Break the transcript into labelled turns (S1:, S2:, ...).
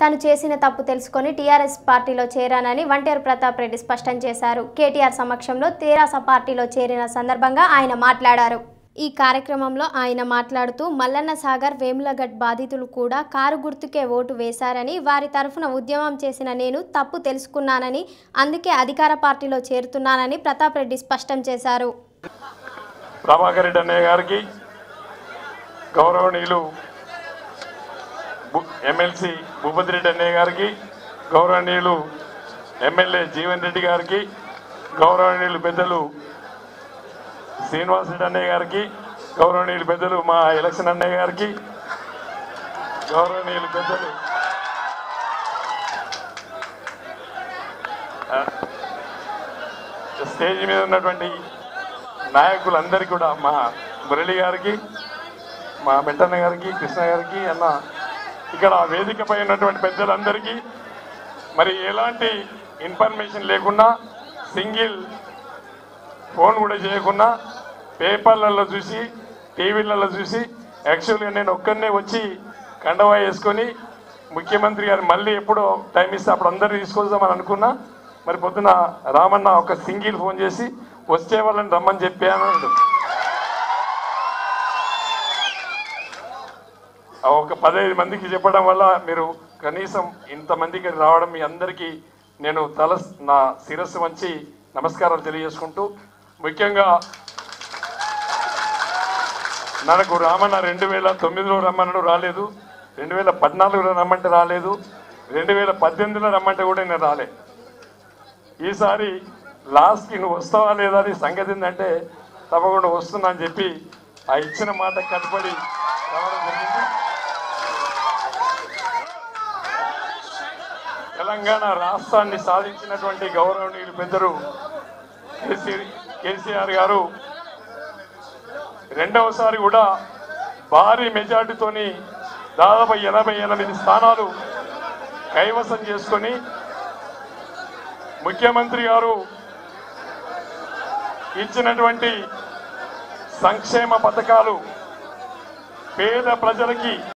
S1: తాను చేసిన తప్పు తెలుసుకొని టీఆర్ఎస్ పార్టీలో చేరానని వంటేరు ప్రతాప్ రెడ్డి స్పష్టం చేశారు. కేటీఆర్ సమక్షంలో తెరాస పార్టీలో చేరిన సందర్భంగా ఆయన మాట్లాడారు. ఈ కార్యక్రమంలో ఆయన మాట్లాడుతూ మల్లన్న సాగర్ వేములగడ్ బాధితులు కూడా కారు గుర్తుకే ఓటు వేశారని వారి తరఫున ఉద్యమం చేసిన నేను తప్పు తెలుసుకున్నానని అందుకే అధికార పార్టీలో చేరుతున్నానని ప్రతాప్ రెడ్డి స్పష్టం చేశారు.
S2: ప్రభాకర్ రెడ్డి అన్నయ్య గారికి గౌరవనీయులు ఎమ్మెల్సీ భూపతి రెడ్డి అన్నయ్య గారికి గౌరవనీయులు ఎమ్మెల్యే జీవన్ రెడ్డి గారికి గౌరవనీయులు పెద్దలు శ్రీనివాస్ రెడ్డి అన్నయ్య గారికి గౌరవనీయులు పెద్దలు మా ఎలక్షన్ అన్నయ్య గారికి గౌరవనీయులు పెద్దలు. స్టేజ్ మీద ఉన్నటువంటి నాయకులందరికీ కూడా మా మురళి గారికి మా మెట్టన్న గారికి కృష్ణ గారికి అన్న ఇక్కడ వేదికపై ఉన్నటువంటి పెద్దలందరికీ మరి ఎలాంటి ఇన్ఫర్మేషన్ లేకుండా సింగిల్ ఫోన్ కూడా చేయకుండా పేపర్లలో చూసి టీవీలలో చూసి యాక్చువల్గా నేను ఒక్కరినే వచ్చి కండవా వేసుకొని ముఖ్యమంత్రి గారు మళ్ళీ ఎప్పుడో టైం ఇస్తే అప్పుడు అందరు తీసుకొద్దామని అనుకున్నా. మరి పొద్దున రామన్న ఒక సింగిల్ ఫోన్ చేసి వచ్చే వాళ్ళని రమ్మని చెప్పాను ఒక పదహైదు మందికి చెప్పడం వల్ల మీరు కనీసం ఇంతమందికి రావడం మీ అందరికీ నేను తల నా శిరస్సు వంచి నమస్కారాలు తెలియజేసుకుంటూ ముఖ్యంగా నాకు రామన్న రెండు వేల తొమ్మిదిలో రమ్మన్నాడు రాలేదు రెండు వేల పద్నాలుగులో రమ్మంటే రాలేదు రెండు వేల పద్దెనిమిదిలో రమ్మంటే కూడా నేను రాలే. ఈసారి లాస్ట్కి నువ్వు వస్తావా లేదా అని సంగతి ఏంటంటే తప్పకుండా వస్తున్నా అని చెప్పి ఆ ఇచ్చిన మాట కట్టుబడి రావడం జరిగింది. తెలంగాణ రాష్ట్రాన్ని సాధించినటువంటి గౌరవనీయులు పెద్దరు కేసీ కేసీఆర్ గారు రెండవసారి కూడా భారీ మెజార్టీతోని దాదాపు ఎనభై ఎనిమిది స్థానాలు కైవసం చేసుకొని ముఖ్యమంత్రి గారు ఇచ్చినటువంటి సంక్షేమ పథకాలు పేద ప్రజలకి